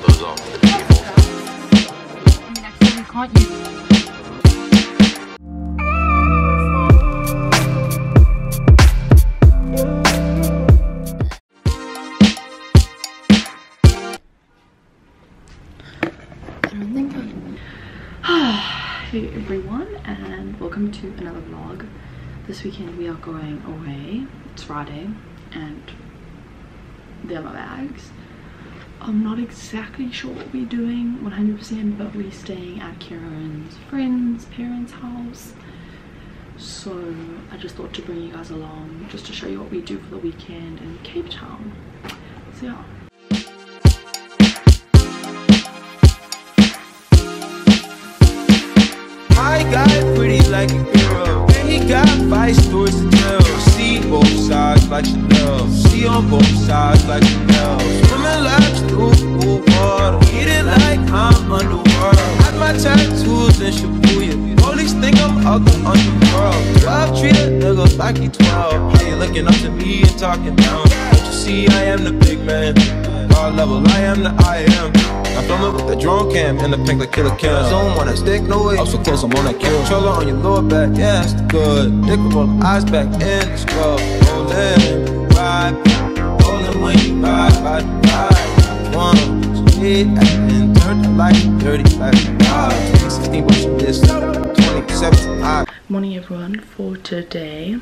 those off the I... hey everyone and welcome to another vlog. This weekend we are going away. It's Friday and they're my bags. I'm not exactly sure what we're doing 100% but we're staying at Kieran's friend's parents house. So I just thought to bring you guys along just to show you what we do for the weekend in Cape Town. So yeah. My guy pretty like a girl, he got. See both sides like see on both sides like like he 12. How you looking up to me and talking down? Don't you see I am the big man? God level, I am the I am. I'm filming with the drone cam and the pink like killer cam. Zone on that stick, no way. Also close, I'm on that kill. Controller on your lower back, yeah, that's good. Dick roll eyes back in the scrub. Rollin', ride, rollin' when you ride, ride, ride. One, hit and turn the light, 30 back. Ah, 2016, but you missed. 2017, I. Ah. Morning everyone for today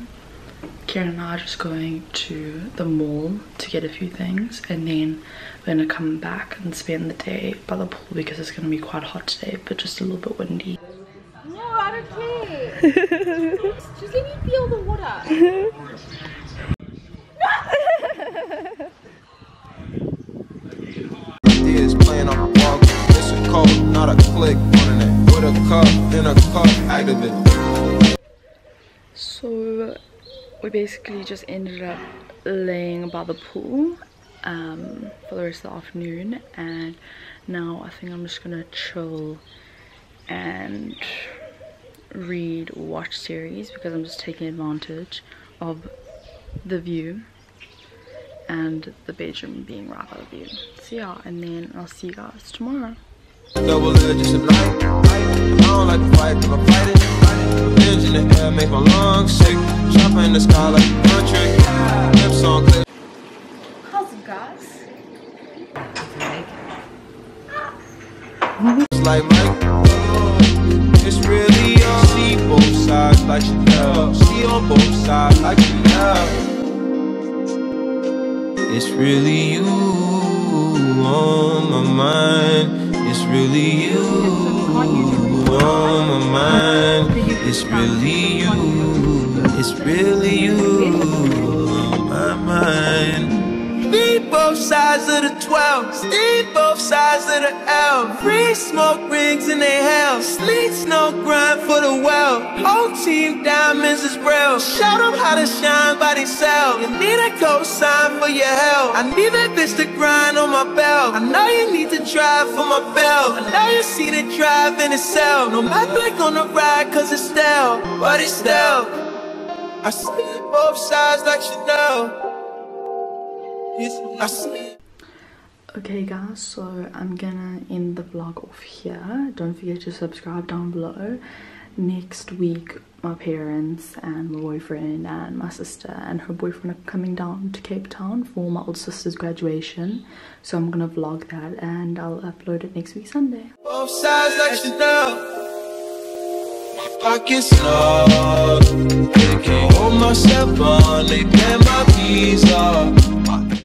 Karen and I are just going to the mall to get a few things and then we're gonna come back and spend the day by the pool because it's gonna be quite hot today but just a little bit windy No, I don't care. Just let me feel the water. Ideas playing on the wall. It's a code, not a click. Running it with a cup in a cup. Activate. So we basically just ended up laying by the pool um, for the rest of the afternoon and now I think I'm just gonna chill and read or watch series because I'm just taking advantage of the view and the bedroom being right by the view. So yeah, and then I'll see you guys tomorrow. Double edge, just a knife. I don't like to fight, but I'm fighting. Revenge in the air, make my lungs sick. In the sky like a country. Lips on clear. How's it, guys? It's like Mike. It's really. See both sides like. See on both sides like Chanel. It's really you on my mind. It's really you on my mind. It's really you. It's really you on my mind. Need both sides of the 12. Need both sides of the L. Smoke rings in their hell. Sleet snow grind for the well. Whole team diamonds is real. Shout them how to shine by themselves. You need a cosign for your help. I need that bitch to grind on my belt. I know you need to drive for my belt. I know you see the drive in itself. No matter like on the ride, cause it's stale. But it's stale. I see both sides like Chanel. It's, I see. Okay guys, so I'm gonna end the vlog off here. Don't forget to subscribe down below. Next week, my parents and my boyfriend and my sister and her boyfriend are coming down to Cape Town for my old sister's graduation. So I'm gonna vlog that and I'll upload it next week Sunday. Both sides like Chanel. My pockets can't hold myself on. My keys off.